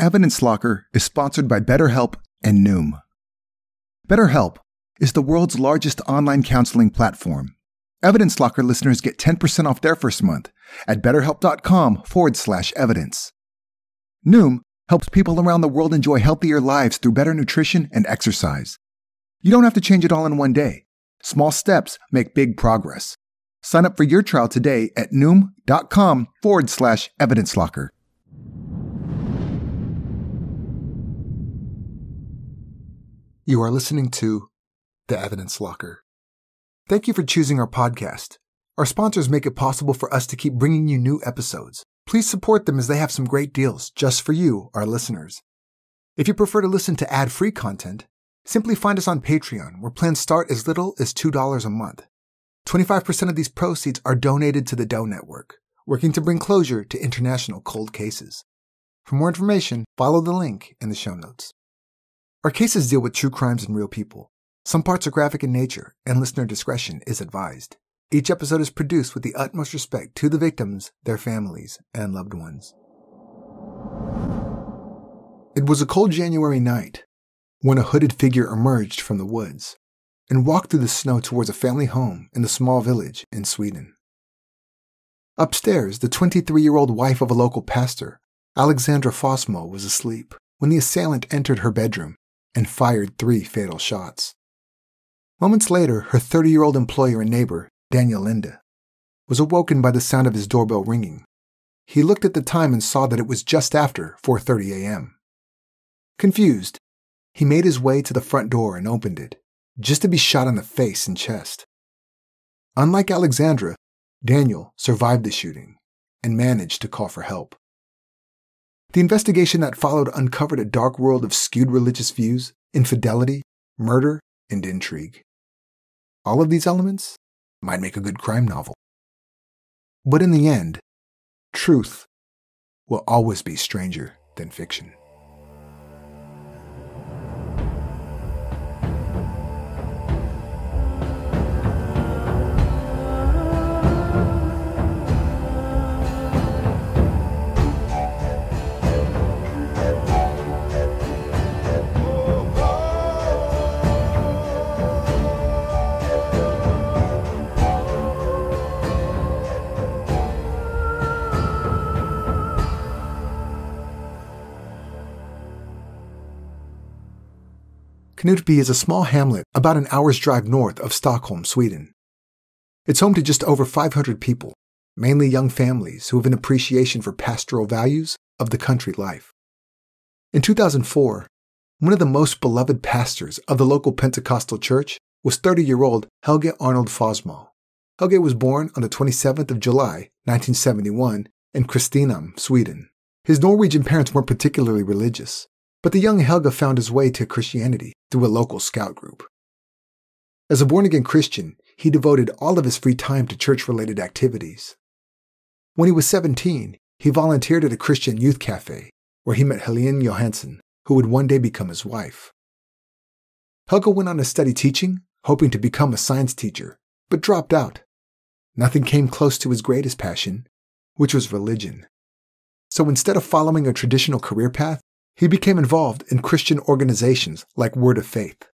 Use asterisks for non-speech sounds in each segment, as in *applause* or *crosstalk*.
Evidence Locker is sponsored by BetterHelp and Noom. BetterHelp is the world's largest online counseling platform. Evidence Locker listeners get 10% off their first month at betterhelp.com forward slash evidence. Noom helps people around the world enjoy healthier lives through better nutrition and exercise. You don't have to change it all in one day. Small steps make big progress. Sign up for your trial today at noom.com forward slash evidence locker. You are listening to The Evidence Locker. Thank you for choosing our podcast. Our sponsors make it possible for us to keep bringing you new episodes. Please support them as they have some great deals just for you, our listeners. If you prefer to listen to ad free content, simply find us on Patreon, where plans start as little as $2 a month. 25% of these proceeds are donated to the Doe Network, working to bring closure to international cold cases. For more information, follow the link in the show notes. Our cases deal with true crimes and real people. Some parts are graphic in nature, and listener discretion is advised. Each episode is produced with the utmost respect to the victims, their families, and loved ones. It was a cold January night when a hooded figure emerged from the woods and walked through the snow towards a family home in the small village in Sweden. Upstairs, the 23 year old wife of a local pastor, Alexandra Fossmo, was asleep when the assailant entered her bedroom and fired three fatal shots. Moments later, her 30 year old employer and neighbor, Daniel Linde, was awoken by the sound of his doorbell ringing. He looked at the time and saw that it was just after 4:30 a.m. Confused, he made his way to the front door and opened it, just to be shot in the face and chest. Unlike Alexandra, Daniel survived the shooting and managed to call for help. The investigation that followed uncovered a dark world of skewed religious views, infidelity, murder, and intrigue. All of these elements might make a good crime novel. But in the end, truth will always be stranger than fiction. Knutby is a small hamlet about an hour's drive north of Stockholm, Sweden. It's home to just over 500 people, mainly young families who have an appreciation for pastoral values of the country life. In 2004, one of the most beloved pastors of the local Pentecostal church was 30 year old Helge Arnold Fossmo. Helge was born on the 27th of July, 1971, in Kristinehamn, Sweden. His Norwegian parents weren't particularly religious, but the young Helge found his way to Christianity through a local scout group. As a born again Christian, he devoted all of his free time to church related activities. When he was 17, he volunteered at a Christian youth cafe where he met Helene Johansson, who would one day become his wife. Helge went on to study teaching, hoping to become a science teacher, but dropped out. Nothing came close to his greatest passion, which was religion. So instead of following a traditional career path, he became involved in Christian organizations like Word of Faith.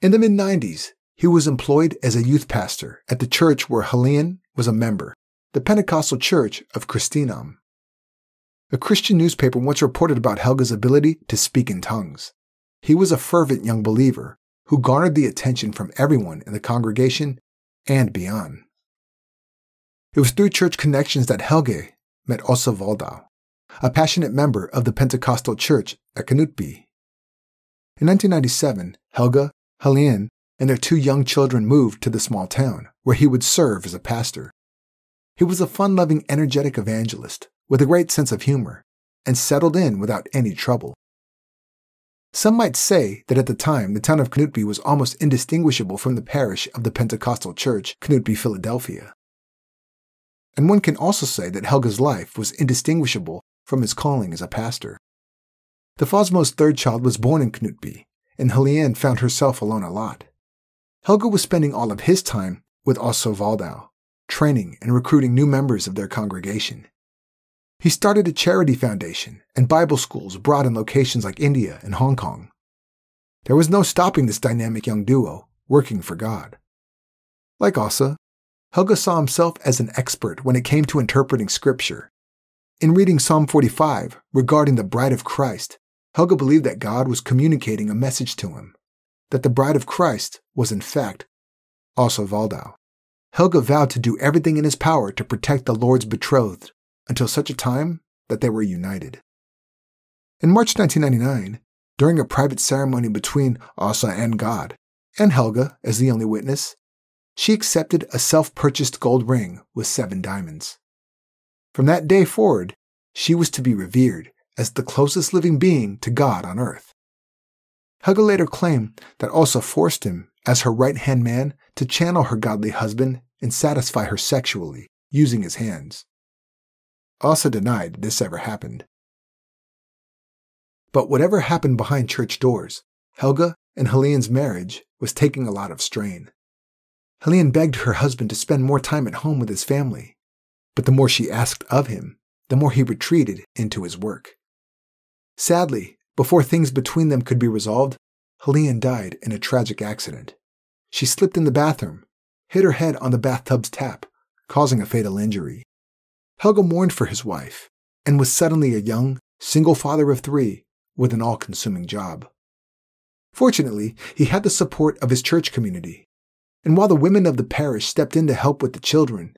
In the mid 90s, he was employed as a youth pastor at the church where Helene was a member, the Pentecostal Church of Kristinehamn. A Christian newspaper once reported about Helge's ability to speak in tongues. He was a fervent young believer who garnered the attention from everyone in the congregation and beyond. It was through church connections that Helge met Waldau, a passionate member of the Pentecostal Church at Knutby. In 1997, Helge, Helene, and their two young children moved to the small town, where he would serve as a pastor. He was a fun loving, energetic evangelist with a great sense of humor and settled in without any trouble. Some might say that at the time the town of Knutby was almost indistinguishable from the parish of the Pentecostal Church, Knutby, Filadelfia. And one can also say that Helge's life was indistinguishable from his calling as a pastor. The Fossmo's third child was born in Knutby, and Helene found herself alone a lot. Helge was spending all of his time with Åsa Waldau, training and recruiting new members of their congregation. He started a charity foundation and Bible schools abroad in locations like India and Hong Kong. There was no stopping this dynamic young duo working for God. Like Asa, Helge saw himself as an expert when it came to interpreting Scripture. In reading Psalm 45 regarding the bride of Christ, Helge believed that God was communicating a message to him, that the bride of Christ was in fact Asa Waldau. Helge vowed to do everything in his power to protect the Lord's betrothed until such a time that they were united. In March 1999, during a private ceremony between Asa and God, and Helge as the only witness, she accepted a self purchased gold ring with seven diamonds. From that day forward, she was to be revered as the closest living being to God on earth. Helge later claimed that Asa forced him, as her right hand man, to channel her godly husband and satisfy her sexually using his hands. Asa denied this ever happened. But whatever happened behind church doors, Helge and Helene's marriage was taking a lot of strain. Helene begged her husband to spend more time at home with his family, but the more she asked of him, the more he retreated into his work. Sadly, before things between them could be resolved, Helene died in a tragic accident. She slipped in the bathroom, hit her head on the bathtub's tap, causing a fatal injury. Helge mourned for his wife and was suddenly a young, single father of three with an all consuming job. Fortunately, he had the support of his church community, and while the women of the parish stepped in to help with the children,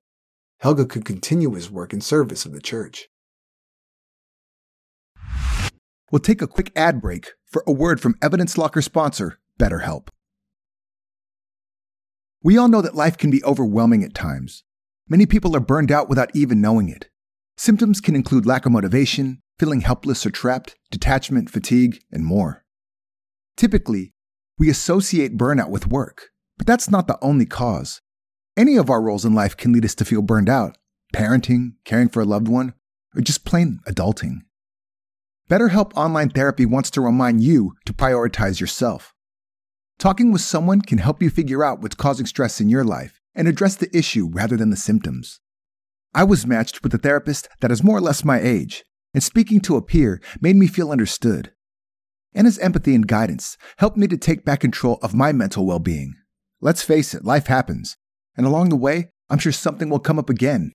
Helge could continue his work in service of the church. We'll take a quick ad break for a word from Evidence Locker sponsor, BetterHelp. We all know that life can be overwhelming at times. Many people are burned out without even knowing it. Symptoms can include lack of motivation, feeling helpless or trapped, detachment, fatigue, and more. Typically, we associate burnout with work, but that's not the only cause. Any of our roles in life can lead us to feel burned out parenting, caring for a loved one, or just plain adulting. BetterHelp Online Therapy wants to remind you to prioritize yourself. Talking with someone can help you figure out what's causing stress in your life and address the issue rather than the symptoms. I was matched with a therapist that is more or less my age, and speaking to a peer made me feel understood. Anna's empathy and guidance helped me to take back control of my mental well being. Let's face it, life happens, and along the way, I'm sure something will come up again.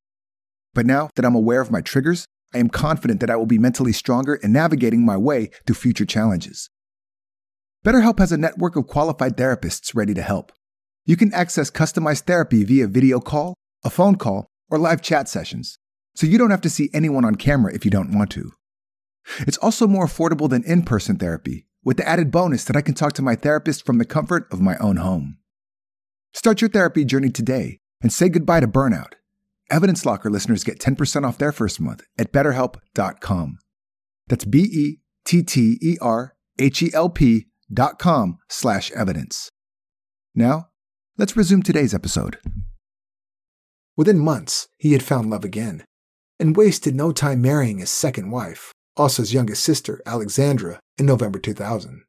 But now that I'm aware of my triggers, I am confident that I will be mentally stronger in navigating my way through future challenges. BetterHelp has a network of qualified therapists ready to help. You can access customized therapy via video call, a phone call, or live chat sessions, so you don't have to see anyone on camera if you don't want to. It's also more affordable than in person therapy, with the added bonus that I can talk to my therapist from the comfort of my own home. Start your therapy journey today and say goodbye to burnout. Evidence Locker listeners get 10% off their first month at betterhelp.com. That's B E T T E R H E L P dot com slash evidence. Now, Let's resume today's episode. Within months, he had found love again and wasted no time marrying his second wife, Asa's youngest sister, Alexandra, in November 2000.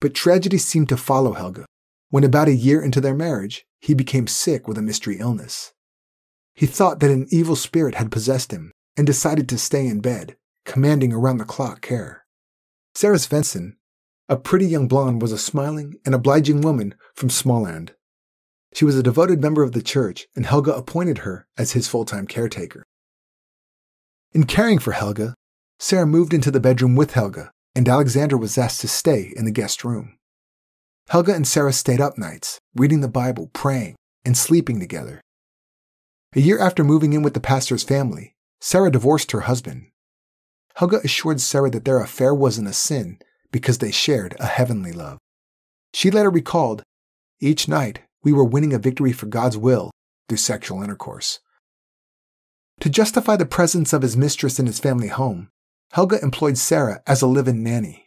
But tragedy seemed to follow Helge when, about a year into their marriage, he became sick with a mystery illness. He thought that an evil spirit had possessed him and decided to stay in bed, commanding around the clock care. Sarah Svensson, a pretty young blonde, was a smiling and obliging woman from Småland she was a devoted member of the church, and Helge appointed her as his full time caretaker. In caring for Helge, Sarah moved into the bedroom with Helge, and Alexandra was asked to stay in the guest room. Helge and Sarah stayed up nights, reading the Bible, praying, and sleeping together. A year after moving in with the pastor's family, Sarah divorced her husband. Helge assured Sarah that their affair wasn't a sin because they shared a heavenly love. She later recalled, Each night, we were winning a victory for God's will through sexual intercourse. To justify the presence of his mistress in his family home, Helge employed Sarah as a live in nanny.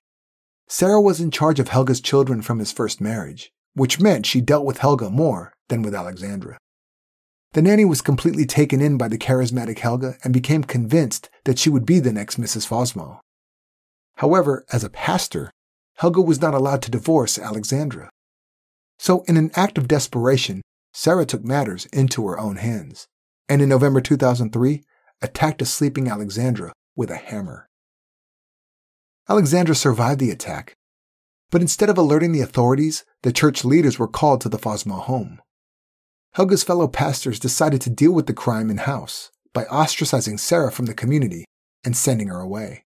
Sarah was in charge of Helge's children from his first marriage, which meant she dealt with Helge more than with Alexandra. The nanny was completely taken in by the charismatic Helge and became convinced that she would be the next Mrs. Fossmo. However, as a pastor, Helge was not allowed to divorce Alexandra. So, in an act of desperation, Sarah took matters into her own hands. And in November 2003, attacked a sleeping Alexandra with a hammer. Alexandra survived the attack, but instead of alerting the authorities, the church leaders were called to the Fossmo home. Helge's fellow pastors decided to deal with the crime in house by ostracizing Sarah from the community and sending her away.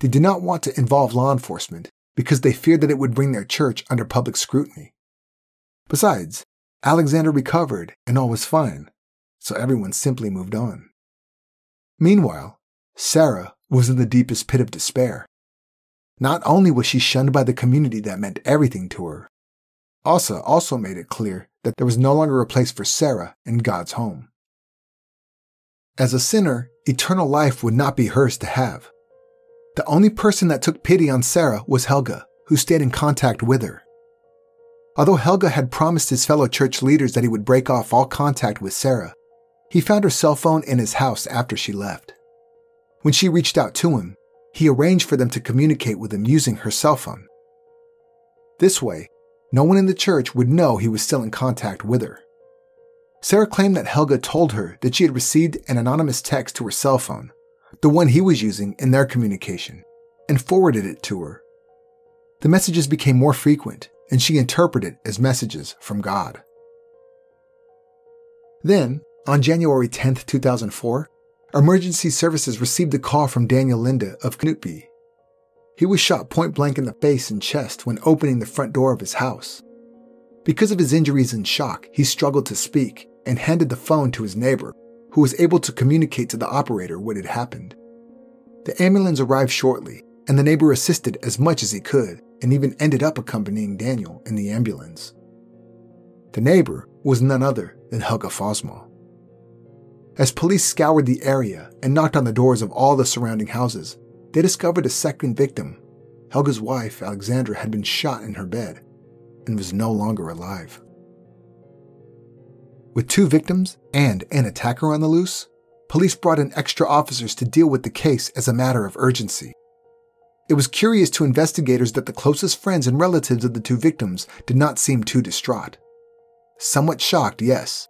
They did not want to involve law enforcement because they feared that it would bring their church under public scrutiny. Besides, Alexandra recovered and all was fine, so everyone simply moved on. Meanwhile, Sarah was in the deepest pit of despair. Not only was she shunned by the community that meant everything to her, Asa also made it clear that there was no longer a place for Sarah in God's home. As a sinner, eternal life would not be hers to have. The only person that took pity on Sarah was Helge, who stayed in contact with her. Although Helge had promised his fellow church leaders that he would break off all contact with Sarah, he found her cell phone in his house after she left. When she reached out to him, he arranged for them to communicate with him using her cell phone. This way, no one in the church would know he was still in contact with her. Sarah claimed that Helge told her that she had received an anonymous text to her cell phone, the one he was using in their communication, and forwarded it to her. The messages became more frequent, and she interpreted it as messages from God. Then, on January 10, 2004, emergency services received a call from Daniel Linde of Knutby. He was shot point blank in the face and chest when opening the front door of his house. Because of his injuries and shock, he struggled to speak and handed the phone to his neighbor, who was able to communicate to the operator what had happened. The ambulance arrived shortly, and the neighbor assisted as much as he could and even ended up accompanying Daniel in the ambulance. The neighbor was none other than Helge Fossmo. As police scoured the area and knocked on the doors of all the surrounding houses, they discovered a second victim. Helge's wife, Alexandra, had been shot in her bed and was no longer alive. With two victims and an attacker on the loose, police brought in extra officers to deal with the case as a matter of urgency. It was curious to investigators that the closest friends and relatives of the two victims did not seem too distraught. Somewhat shocked, yes,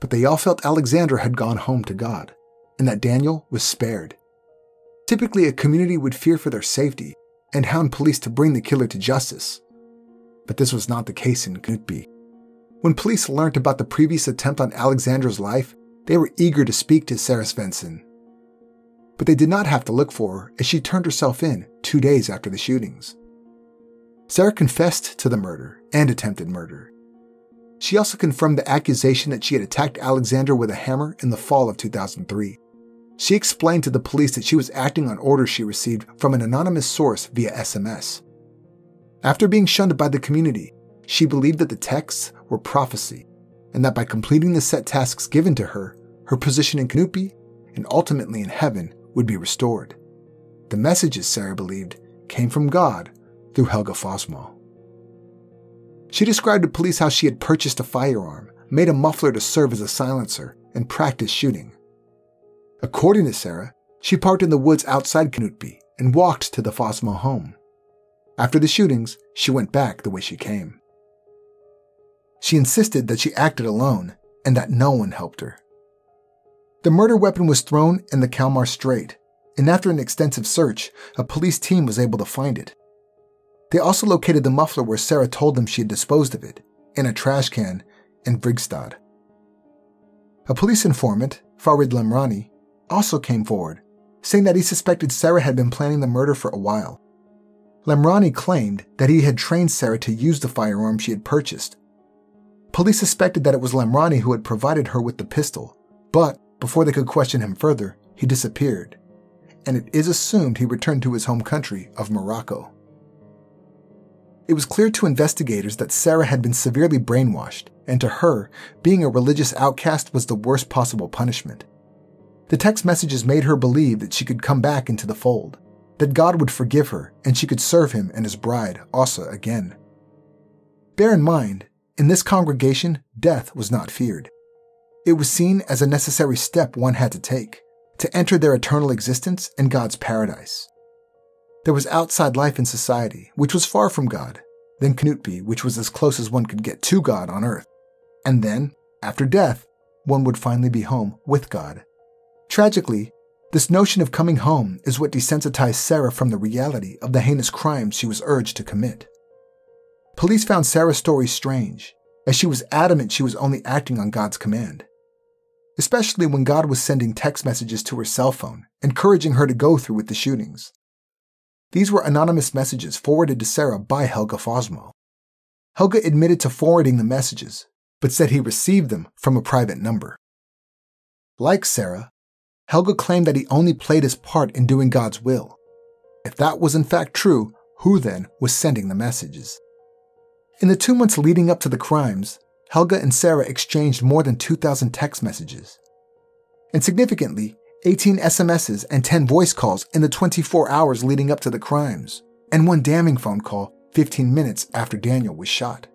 but they all felt Alexandra had gone home to God, and that Daniel was spared. Typically, a community would fear for their safety and hound police to bring the killer to justice but this was not the case in Knutby. When police learned about the previous attempt on Alexandra's life, they were eager to speak to Sarah Svensson. But they did not have to look for her as she turned herself in two days after the shootings. Sarah confessed to the murder and attempted murder. She also confirmed the accusation that she had attacked Alexandra with a hammer in the fall of 2003. She explained to the police that she was acting on orders she received from an anonymous source via SMS. After being shunned by the community, she believed that the texts were prophecy, and that by completing the set tasks given to her, her position in Knutby and ultimately in heaven would be restored. The messages, Sarah believed, came from God through Helge Fossmo. She described to police how she had purchased a firearm, made a muffler to serve as a silencer, and practiced shooting. According to Sarah, she parked in the woods outside Knutby and walked to the Fossmo home. After the shootings, she went back the way she came. She insisted that she acted alone and that no one helped her. The murder weapon was thrown in the Kalmar Strait, and after an extensive search, a police team was able to find it. They also located the muffler where Sarah told them she had disposed of it, in a trash can in Vrigstad. A police informant, Farid Lemrani, also came forward, saying that he suspected Sarah had been planning the murder for a while Lemrani claimed that he had trained Sarah to use the firearm she had purchased. Police suspected that it was Lemrani who had provided her with the pistol, but before they could question him further, he disappeared, and it is assumed he returned to his home country of Morocco. It was clear to investigators that Sarah had been severely brainwashed, and to her, being a religious outcast was the worst possible punishment. The text messages made her believe that she could come back into the fold that God would forgive her and she could serve him and his bride, Asa, again. Bear in mind, in this congregation, death was not feared. It was seen as a necessary step one had to take to enter their eternal existence in God's paradise. There was outside life in society, which was far from God, then Knutby, which was as close as one could get to God on earth. And then, after death, one would finally be home with God. Tragically, this notion of coming home is what desensitized Sarah from the reality of the heinous crimes she was urged to commit. Police found Sarah's story strange, as she was adamant she was only acting on God's command. Especially when God was sending text messages to her cell phone, encouraging her to go through with the shootings. These were anonymous messages forwarded to Sarah by Helge Fossmo. Helge admitted to forwarding the messages, but said he received them from a private number. Like Sarah, Helge claimed that he only played his part in doing God's will. If that was in fact true, who then was sending the messages? In the two months leading up to the crimes, Helge and Sarah exchanged more than 2,000 text messages. And significantly, 18 SMSs and 10 voice calls in the 24 hours leading up to the crimes, and one damning phone call 15 minutes after Daniel was shot.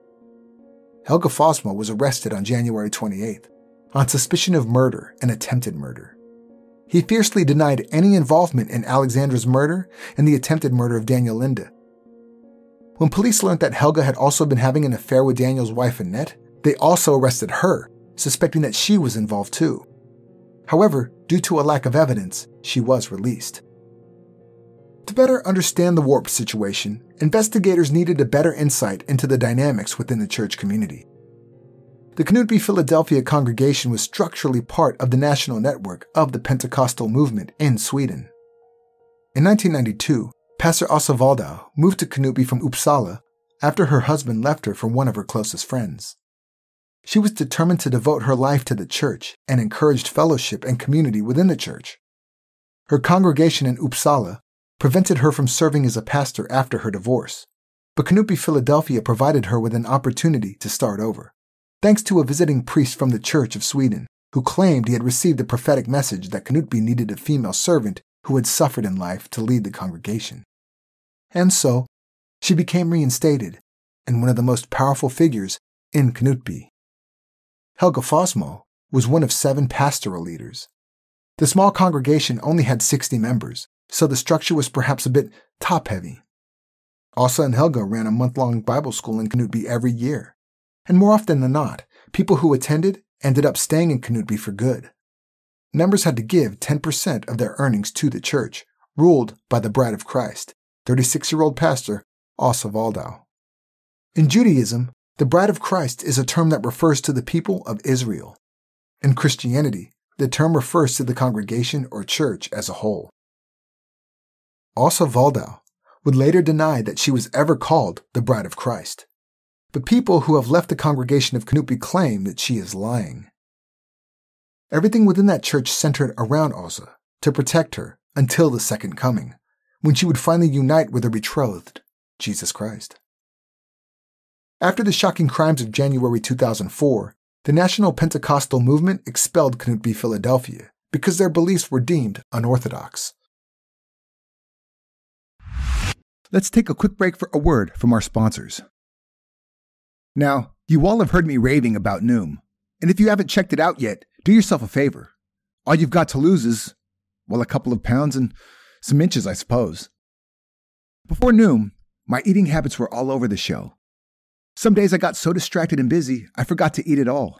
Helge Fossmo was arrested on January 28th on suspicion of murder and attempted murder. He fiercely denied any involvement in Alexandra's murder and the attempted murder of Daniel Linde. When police learned that Helge had also been having an affair with Daniel's wife Annette, they also arrested her, suspecting that she was involved too. However, due to a lack of evidence, she was released. To better understand the warp situation, investigators needed a better insight into the dynamics within the church community. The Knutby Filadelfia congregation was structurally part of the national network of the Pentecostal movement in Sweden. In 1992, Pastor Waldau moved to Knutby from Uppsala after her husband left her for one of her closest friends. She was determined to devote her life to the church and encouraged fellowship and community within the church. Her congregation in Uppsala prevented her from serving as a pastor after her divorce, but Knutby Filadelfia provided her with an opportunity to start over thanks to a visiting priest from the Church of Sweden who claimed he had received a prophetic message that Knutby needed a female servant who had suffered in life to lead the congregation. And so, she became reinstated and one of the most powerful figures in Knutby. Helge Fossmo, was one of seven pastoral leaders. The small congregation only had 60 members, so the structure was perhaps a bit top heavy. Åsa and Helge ran a month long Bible school in Knutby every year, and more often than not, people who attended ended up staying in Knutby for good. Members had to give 10% of their earnings to the church, ruled by the Bride of Christ, 36 year old pastor Åsa Waldau. In Judaism, the Bride of Christ is a term that refers to the people of Israel. In Christianity, the term refers to the congregation or church as a whole. Åsa Waldau would later deny that she was ever called the Bride of Christ but people who have left the congregation of Knutby claim that she is lying. Everything within that church centered around Åsa to protect her until the second coming, when she would finally unite with her betrothed, Jesus Christ. After the shocking crimes of January 2004, the National Pentecostal Movement expelled Knutby Filadelfia because their beliefs were deemed unorthodox. Let's take a quick break for a word from our sponsors. Now, you all have heard me raving about Noom, and if you haven't checked it out yet, do yourself a favor. All you've got to lose is, well, a couple of pounds and some inches, I suppose. Before Noom, my eating habits were all over the show. Some days I got so distracted and busy, I forgot to eat at all.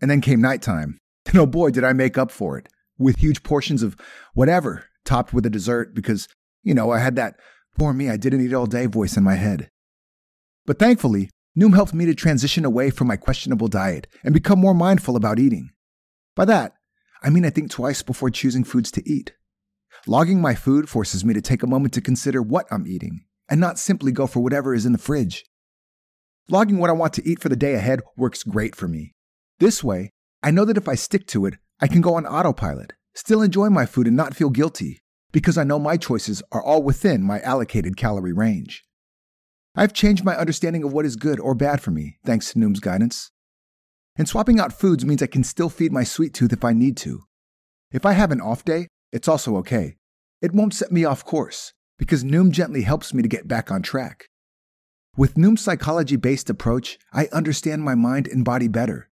And then came nighttime, *laughs* and oh boy, did I make up for it with huge portions of whatever topped with a dessert because, you know, I had that poor me, I didn't eat all day voice in my head. But thankfully, Noom helped me to transition away from my questionable diet and become more mindful about eating. By that, I mean I think twice before choosing foods to eat. Logging my food forces me to take a moment to consider what I'm eating and not simply go for whatever is in the fridge. Logging what I want to eat for the day ahead works great for me. This way, I know that if I stick to it, I can go on autopilot, still enjoy my food and not feel guilty, because I know my choices are all within my allocated calorie range. I've changed my understanding of what is good or bad for me, thanks to Noom's guidance. And swapping out foods means I can still feed my sweet tooth if I need to. If I have an off day, it's also okay. It won't set me off course, because Noom gently helps me to get back on track. With Noom's psychology based approach, I understand my mind and body better.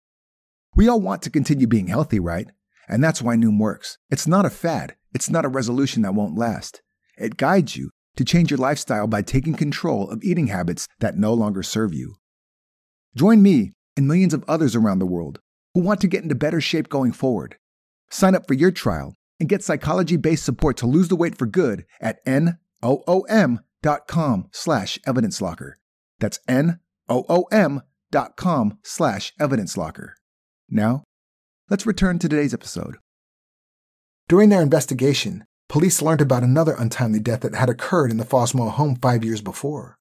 We all want to continue being healthy, right? And that's why Noom works. It's not a fad, it's not a resolution that won't last. It guides you to change your lifestyle by taking control of eating habits that no longer serve you. Join me and millions of others around the world who want to get into better shape going forward. Sign up for your trial and get psychology-based support to lose the weight for good at noom.com slash evidence locker. That's N-O-O-M dot com slash evidence locker. Now, let's return to today's episode. During their investigation, police learned about another untimely death that had occurred in the Fossmo home five years before.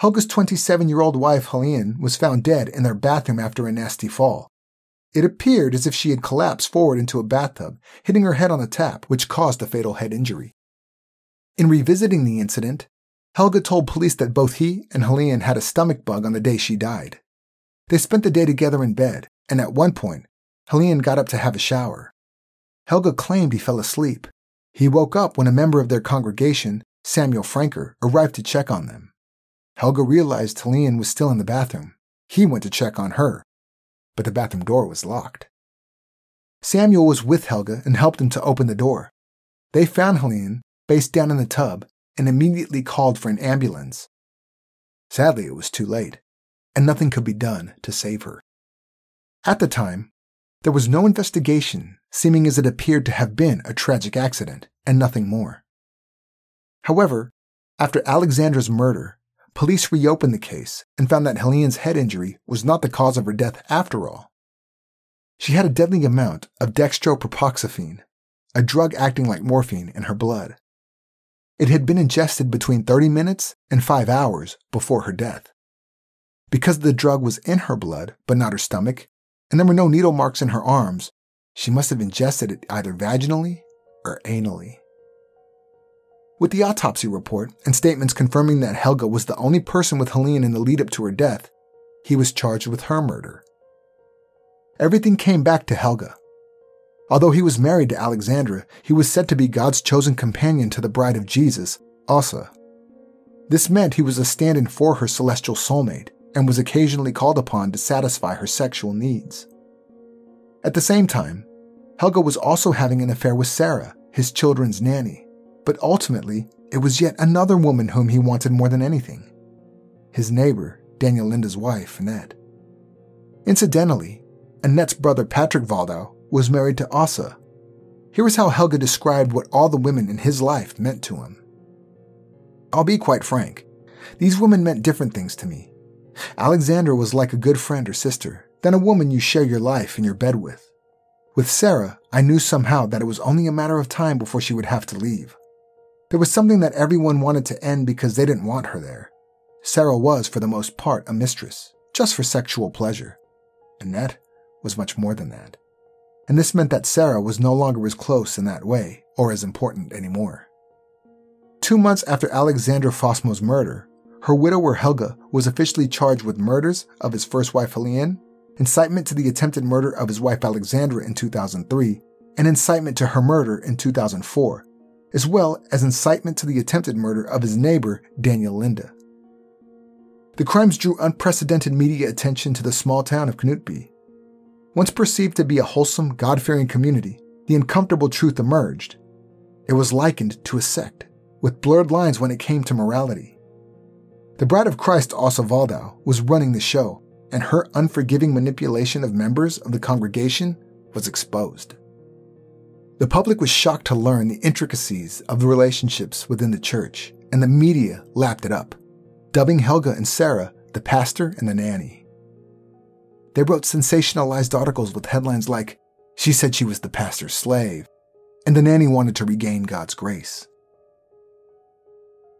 Helge's 27 year old wife, Helene, was found dead in their bathroom after a nasty fall. It appeared as if she had collapsed forward into a bathtub, hitting her head on the tap, which caused a fatal head injury. In revisiting the incident, Helge told police that both he and Helene had a stomach bug on the day she died. They spent the day together in bed, and at one point, Helene got up to have a shower. Helge claimed he fell asleep. He woke up when a member of their congregation, Samuel Franker, arrived to check on them. Helge realized Helene was still in the bathroom. He went to check on her, but the bathroom door was locked. Samuel was with Helge and helped him to open the door. They found Helene face down in the tub and immediately called for an ambulance. Sadly, it was too late, and nothing could be done to save her. At the time, there was no investigation, seeming as it appeared to have been a tragic accident and nothing more. However, after Alexandra's murder, police reopened the case and found that Helene's head injury was not the cause of her death after all. She had a deadly amount of dextropropoxyphene, a drug acting like morphine, in her blood. It had been ingested between 30 minutes and 5 hours before her death. Because the drug was in her blood, but not her stomach, and there were no needle marks in her arms, she must have ingested it either vaginally or anally. With the autopsy report and statements confirming that Helge was the only person with Helene in the lead up to her death, he was charged with her murder. Everything came back to Helge. Although he was married to Alexandra, he was said to be God's chosen companion to the bride of Jesus, Asa. This meant he was a stand in for her celestial soulmate and was occasionally called upon to satisfy her sexual needs. At the same time, Helge was also having an affair with Sarah, his children's nanny, but ultimately, it was yet another woman whom he wanted more than anything his neighbor, Daniel Linde's wife, Annette. Incidentally, Annette's brother Patrick Waldau was married to Asa. Here is how Helge described what all the women in his life meant to him. I'll be quite frank. These women meant different things to me. Alexandra was like a good friend or sister, then a woman you share your life and your bed with. With Sarah, I knew somehow that it was only a matter of time before she would have to leave. There was something that everyone wanted to end because they didn't want her there. Sarah was, for the most part, a mistress, just for sexual pleasure. Annette was much more than that and this meant that Sarah was no longer as close in that way or as important anymore. Two months after Alexandra Fossmo's murder, her widower Helge was officially charged with murders of his first wife Helene, incitement to the attempted murder of his wife Alexandra in 2003, and incitement to her murder in 2004, as well as incitement to the attempted murder of his neighbor Daniel Linde. The crimes drew unprecedented media attention to the small town of Knutby, once perceived to be a wholesome, God fearing community, the uncomfortable truth emerged. It was likened to a sect, with blurred lines when it came to morality. The Bride of Christ, Asa Waldau, was running the show, and her unforgiving manipulation of members of the congregation was exposed. The public was shocked to learn the intricacies of the relationships within the church, and the media lapped it up, dubbing Helge and Sarah the pastor and the nanny. They wrote sensationalized articles with headlines like, She said she was the pastor's slave, and the nanny wanted to regain God's grace.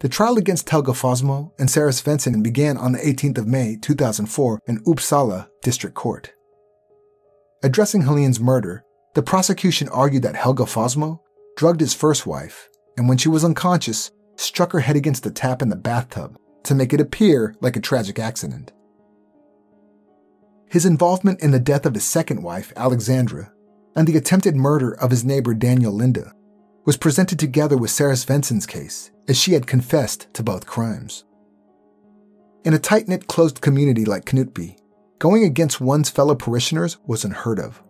The trial against Helge Fossmo and Sarah Svensson began on the 18th of May 2004 in Uppsala District Court. Addressing Helene's murder, the prosecution argued that Helge Fossmo drugged his first wife and when she was unconscious, struck her head against the tap in the bathtub to make it appear like a tragic accident. His involvement in the death of his second wife, Alexandra, and the attempted murder of his neighbor Daniel Linde was presented together with Sarah Svensson's case, as she had confessed to both crimes. In a tight knit, closed community like Knutby, going against one's fellow parishioners was unheard of.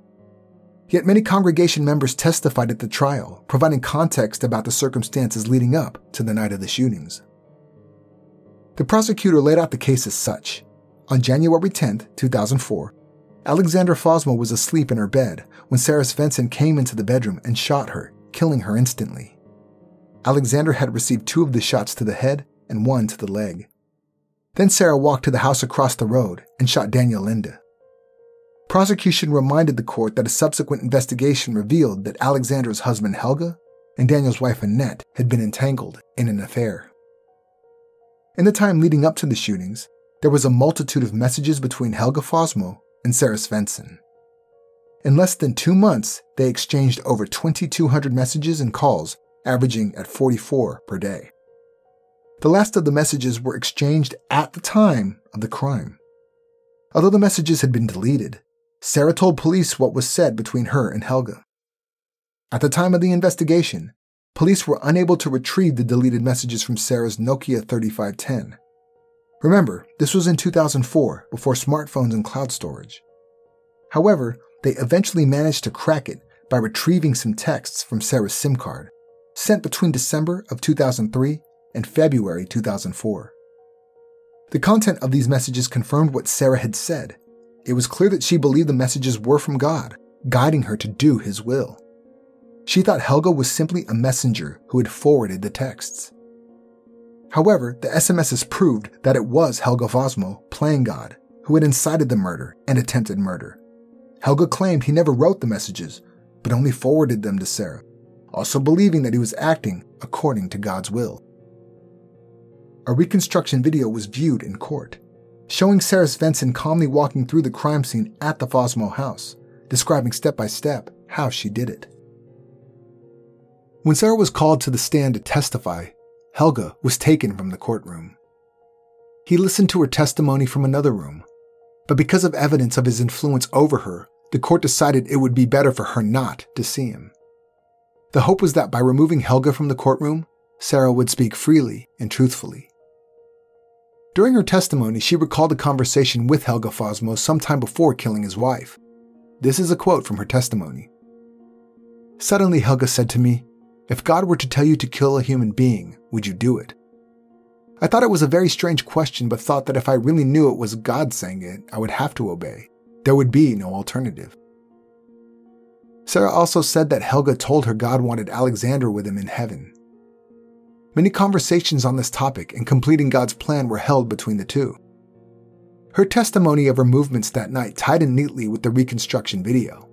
Yet many congregation members testified at the trial, providing context about the circumstances leading up to the night of the shootings. The prosecutor laid out the case as such on January 10, 2004, Alexandra Fossmo was asleep in her bed when Sarah Svensson came into the bedroom and shot her killing her instantly. Alexandra had received two of the shots to the head and one to the leg. Then Sarah walked to the house across the road and shot Daniel Linde. Prosecution reminded the court that a subsequent investigation revealed that Alexandra's husband Helge and Daniel's wife Annette had been entangled in an affair. In the time leading up to the shootings, there was a multitude of messages between Helge Fossmo and Sarah Svensson. In less than two months, they exchanged over 2,200 messages and calls, averaging at 44 per day. The last of the messages were exchanged at the time of the crime. Although the messages had been deleted, Sarah told police what was said between her and Helge. At the time of the investigation, police were unable to retrieve the deleted messages from Sarah's Nokia 3510. Remember, this was in 2004, before smartphones and cloud storage. However, they eventually managed to crack it by retrieving some texts from Sarah's SIM card, sent between December of 2003 and February 2004. The content of these messages confirmed what Sarah had said. It was clear that she believed the messages were from God, guiding her to do His will. She thought Helge was simply a messenger who had forwarded the texts. However, the SMSs proved that it was Helge Fossmo playing God who had incited the murder and attempted murder. Helge claimed he never wrote the messages, but only forwarded them to Sarah, also believing that he was acting according to God's will. A reconstruction video was viewed in court, showing Sarah Svensson calmly walking through the crime scene at the Fossmo house, describing step by step how she did it. When Sarah was called to the stand to testify, Helge was taken from the courtroom. He listened to her testimony from another room, but because of evidence of his influence over her, the court decided it would be better for her not to see him. The hope was that by removing Helge from the courtroom, Sarah would speak freely and truthfully. During her testimony, she recalled a conversation with Helge Fossmo sometime before killing his wife. This is a quote from her testimony. Suddenly, Helge said to me, If God were to tell you to kill a human being, would you do it? I thought it was a very strange question, but thought that if I really knew it was God saying it, I would have to obey. There would be no alternative. Sarah also said that Helge told her God wanted Alexandra with him in heaven. Many conversations on this topic and completing God's plan were held between the two. Her testimony of her movements that night tied in neatly with the reconstruction video.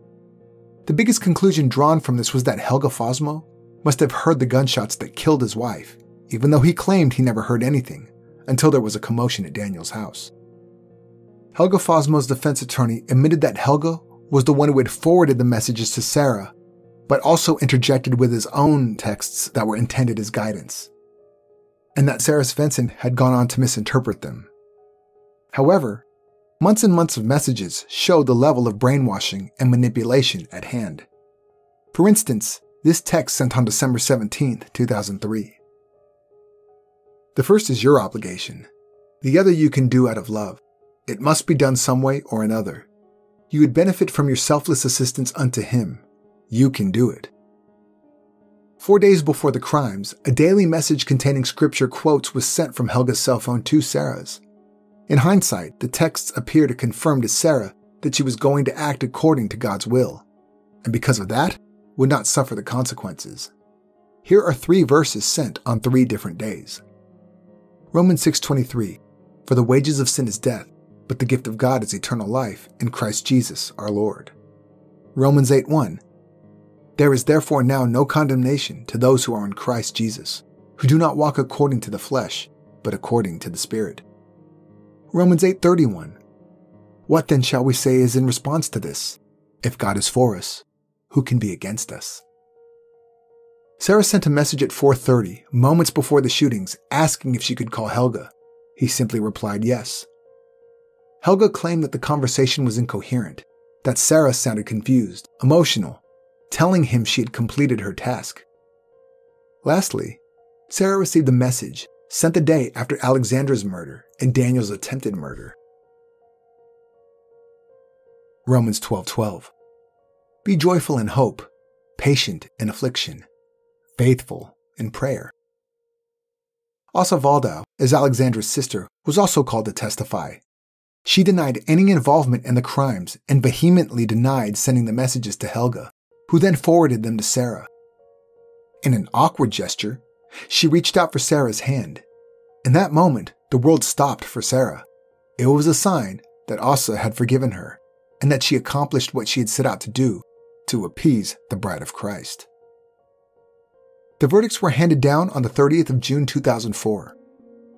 The biggest conclusion drawn from this was that Helge Fossmo must have heard the gunshots that killed his wife even though he claimed he never heard anything until there was a commotion at Daniel's house. Helge Fossmo's defense attorney admitted that Helge was the one who had forwarded the messages to Sarah, but also interjected with his own texts that were intended as guidance, and that Sarah Svensson had gone on to misinterpret them. However, months and months of messages showed the level of brainwashing and manipulation at hand. For instance, this text sent on December 17, 2003. The first is your obligation. The other you can do out of love. It must be done some way or another. You would benefit from your selfless assistance unto him. You can do it. Four days before the crimes, a daily message containing scripture quotes was sent from Helge's cell phone to Sarah's. In hindsight, the texts appear to confirm to Sarah that she was going to act according to God's will, and because of that, would not suffer the consequences. Here are three verses sent on three different days. Romans 6:23 For the wages of sin is death, but the gift of God is eternal life in Christ Jesus our Lord. Romans 8:1 There is therefore now no condemnation to those who are in Christ Jesus, who do not walk according to the flesh, but according to the Spirit. Romans 8:31 What then shall we say is in response to this? If God is for us, who can be against us? Sarah sent a message at 4:30, moments before the shootings, asking if she could call Helge. He simply replied yes. Helge claimed that the conversation was incoherent, that Sarah sounded confused, emotional, telling him she had completed her task. Lastly, Sarah received a message sent the day after Alexandra's murder and Daniel's attempted murder. Romans 12:12 Be joyful in hope, patient in affliction, faithful in prayer. Asa Waldau, as Alexandra's sister, was also called to testify. She denied any involvement in the crimes and vehemently denied sending the messages to Helge, who then forwarded them to Sarah. In an awkward gesture, she reached out for Sarah's hand. In that moment, the world stopped for Sarah. It was a sign that Asa had forgiven her and that she accomplished what she had set out to do to appease the bride of Christ. The verdicts were handed down on the 30th of June 2004.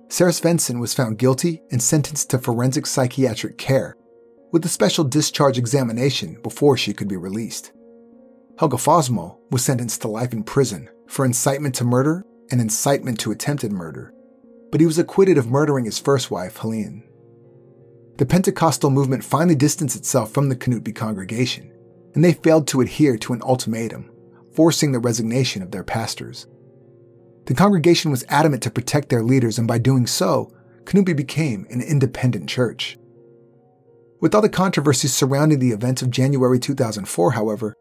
Sarah Svensson was found guilty and sentenced to forensic psychiatric care with a special discharge examination before she could be released. Helge Fossmo was sentenced to life in prison for incitement to murder and incitement to attempted murder, but he was acquitted of murdering his first wife, Heléne. The Pentecostal movement finally distanced itself from the Knutby congregation, and they failed to adhere to an ultimatum, forcing the resignation of their pastors. The congregation was adamant to protect their leaders, and by doing so, Knutby became an independent church. With all the controversies surrounding the events of January 2004, however,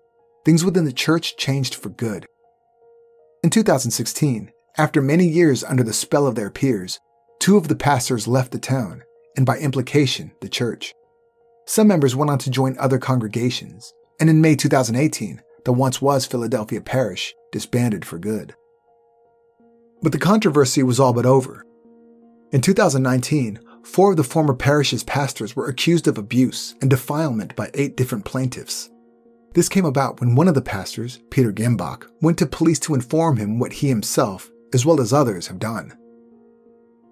things within the church changed for good. In 2016, after many years under the spell of their peers, two of the pastors left the town, and by implication, the church. Some members went on to join other congregations, and in May 2018, the once was Filadelfia Parish disbanded for good. But the controversy was all but over. In 2019, four of the former parish's pastors were accused of abuse and defilement by eight different plaintiffs. This came about when one of the pastors, Peter Gembäck, went to police to inform him what he himself, as well as others, have done.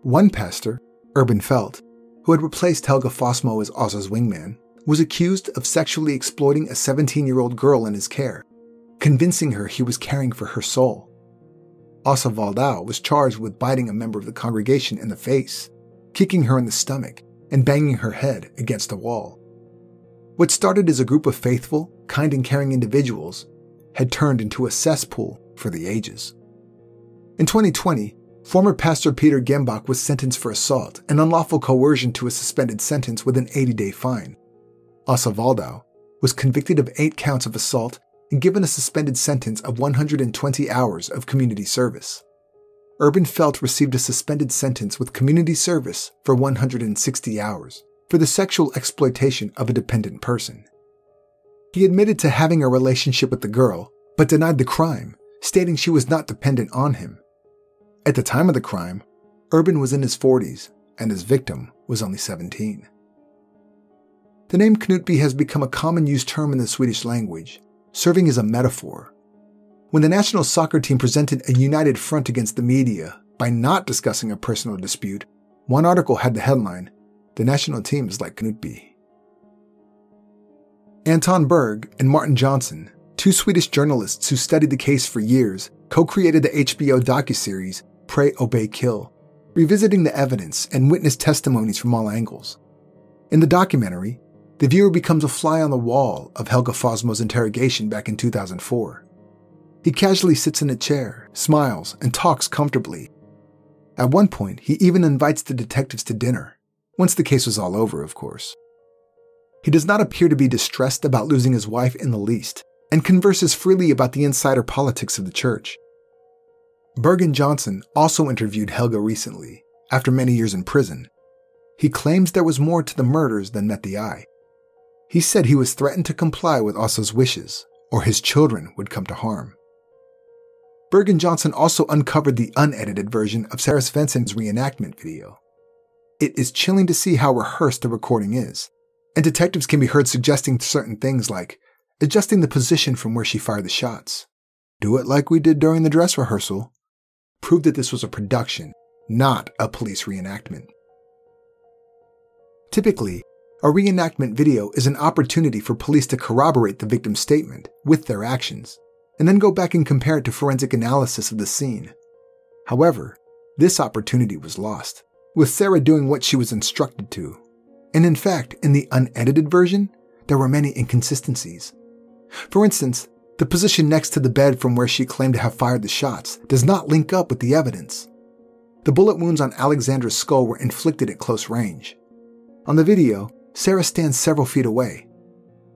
One pastor, Urban Felt, who had replaced Helge Fossmo as Åsa's wingman, was accused of sexually exploiting a 17 year old girl in his care, convincing her he was caring for her soul. Åsa was charged with biting a member of the congregation in the face, kicking her in the stomach, and banging her head against a wall. What started as a group of faithful, kind, and caring individuals had turned into a cesspool for the ages. In 2020, Former Pastor Peter Gembäck was sentenced for assault and unlawful coercion to a suspended sentence with an 80 day fine. Åsa Waldau was convicted of eight counts of assault and given a suspended sentence of 120 hours of community service. Urban Felt received a suspended sentence with community service for 160 hours for the sexual exploitation of a dependent person. He admitted to having a relationship with the girl, but denied the crime, stating she was not dependent on him. At the time of the crime, Urban was in his 40s and his victim was only 17. The name Knutby has become a common used term in the Swedish language, serving as a metaphor. When the national soccer team presented a united front against the media by not discussing a personal dispute, one article had the headline, The National Team is like Knutby. Anton Berg and Martin Johnson, two Swedish journalists who studied the case for years, co created the HBO docuseries Pray, Obey, Kill, revisiting the evidence and witness testimonies from all angles. In the documentary, the viewer becomes a fly on the wall of Helge Fossmo's interrogation back in 2004. He casually sits in a chair, smiles, and talks comfortably. At one point, he even invites the detectives to dinner, once the case was all over, of course. He does not appear to be distressed about losing his wife in the least, and converses freely about the insider politics of the church. Bergen Johnson also interviewed Helga recently, after many years in prison. He claims there was more to the murders than met the eye. He said he was threatened to comply with Åsa's wishes, or his children would come to harm. Bergen Johnson also uncovered the unedited version of Sarah Svensson's reenactment video. It is chilling to see how rehearsed the recording is, and detectives can be heard suggesting certain things like adjusting the position from where she fired the shots. Do it like we did during the dress rehearsal, proved that this was a production, not a police reenactment. Typically, a reenactment video is an opportunity for police to corroborate the victim's statement with their actions, and then go back and compare it to forensic analysis of the scene. However, this opportunity was lost, with Sarah doing what she was instructed to. And in fact, in the unedited version, there were many inconsistencies. For instance, the position next to the bed from where she claimed to have fired the shots does not link up with the evidence. The bullet wounds on Alexandra's skull were inflicted at close range. On the video, Sarah stands several feet away.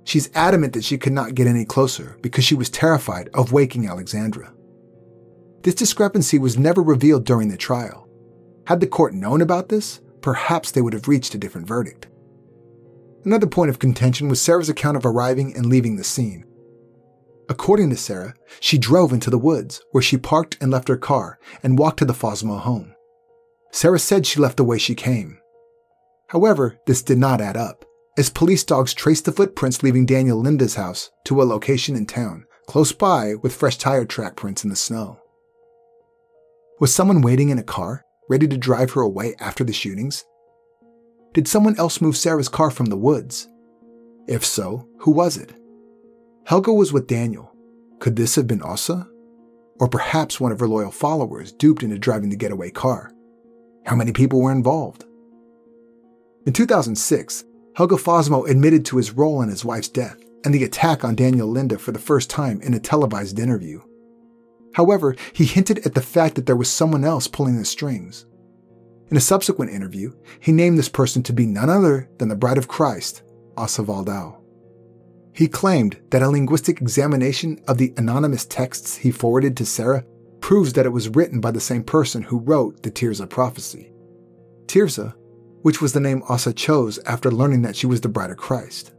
She's adamant that she could not get any closer because she was terrified of waking Alexandra. This discrepancy was never revealed during the trial. Had the court known about this, perhaps they would have reached a different verdict. Another point of contention was Sarah's account of arriving and leaving the scene. According to Sarah, she drove into the woods, where she parked and left her car and walked to the Fossmo home. Sarah said she left the way she came. However, this did not add up, as police dogs traced the footprints leaving Daniel Linde's house to a location in town, close by with fresh tire track prints in the snow. Was someone waiting in a car, ready to drive her away after the shootings? Did someone else move Sarah's car from the woods? If so, who was it? Helge was with Daniel. Could this have been Åsa? Or perhaps one of her loyal followers duped into driving the getaway car? How many people were involved? In 2006, Helge Fossmo admitted to his role in his wife's death and the attack on Daniel Linde for the first time in a televised interview. However, he hinted at the fact that there was someone else pulling the strings. In a subsequent interview, he named this person to be none other than the Bride of Christ, Åsa Waldau. He claimed that a linguistic examination of the anonymous texts he forwarded to Sarah proves that it was written by the same person who wrote the Tirzah prophecy. Tirzah, which was the name Åsa chose after learning that she was the bride of Christ.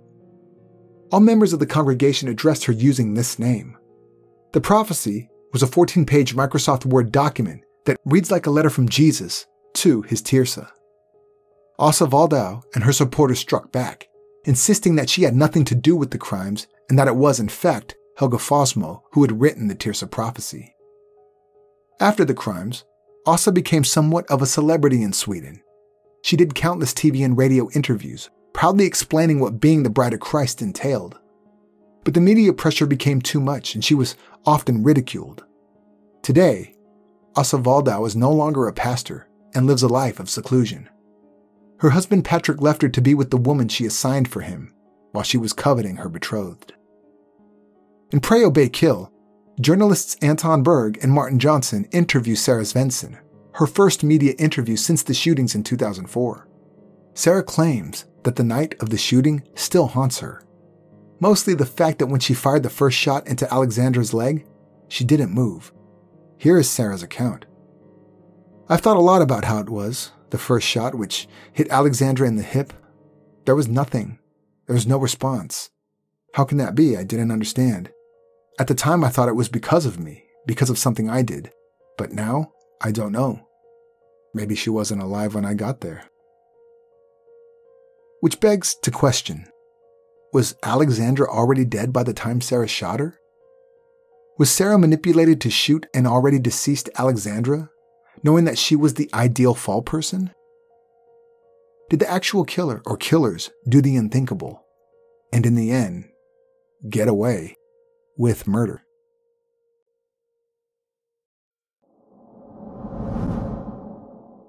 All members of the congregation addressed her using this name. The prophecy was a 14 page Microsoft Word document that reads like a letter from Jesus to his Tirzah. Åsa Waldau and her supporters struck back, insisting that she had nothing to do with the crimes and that it was, in fact, Helge Fossmo who had written the Tirzah prophecy. After the crimes, Åsa became somewhat of a celebrity in Sweden. She did countless TV and radio interviews, proudly explaining what being the bride of Christ entailed. But the media pressure became too much and she was often ridiculed. Today, Åsa Waldau is no longer a pastor and lives a life of seclusion. Her husband Patrick left her to be with the woman she assigned for him while she was coveting her betrothed. In Pray Obey Kill, journalists Anton Berg and Martin Johnson interview Sarah Svensson, her first media interview since the shootings in 2004. Sarah claims that the night of the shooting still haunts her. Mostly the fact that when she fired the first shot into Alexandra's leg, she didn't move. Here is Sarah's account. I've thought a lot about how it was, the first shot, which hit Alexandra in the hip. There was nothing. There was no response. How can that be? I didn't understand. At the time, I thought it was because of me, because of something I did. But now, I don't know. Maybe she wasn't alive when I got there. Which begs to question Was Alexandra already dead by the time Sarah shot her? Was Sarah manipulated to shoot an already deceased Alexandra, knowing that she was the ideal fall person? Did the actual killer or killers do the unthinkable, and in the end, get away with murder?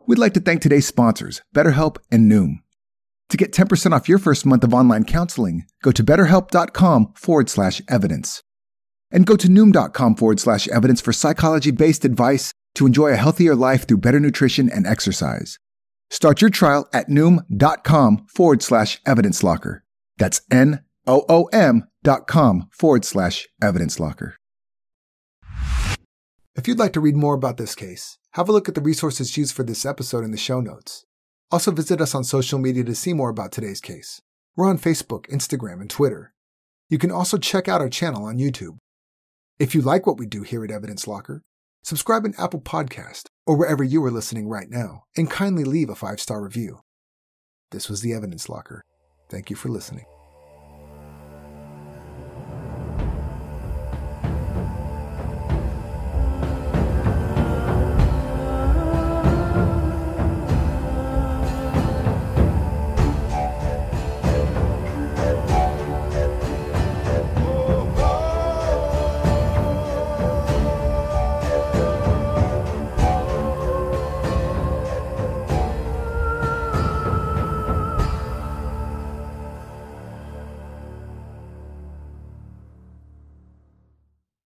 We'd like to thank today's sponsors, BetterHelp and Noom. To get 10% off your first month of online counseling, go to betterhelp.com forward slash evidence. And go to noom.com forward slash evidence for psychology based advice to enjoy a healthier life through better nutrition and exercise. Start your trial at noom.com forward slash evidence locker. That's N O O M dot com forward slash evidence locker. If you'd like to read more about this case, have a look at the resources used for this episode in the show notes. Also, visit us on social media to see more about today's case. We're on Facebook, Instagram, and Twitter. You can also check out our channel on YouTube. If you like what we do here at Evidence Locker, subscribe in Apple Podcast or wherever you are listening right now, and kindly leave a five-star review. This was the Evidence Locker. Thank you for listening.